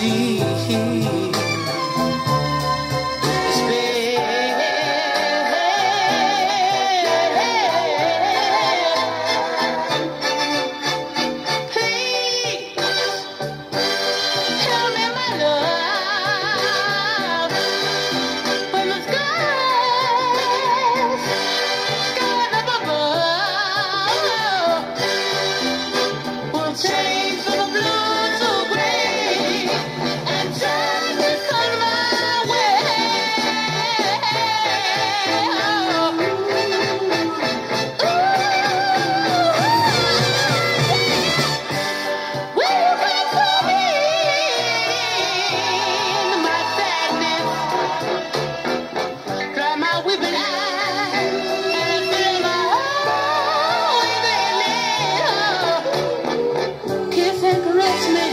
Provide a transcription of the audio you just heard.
of makes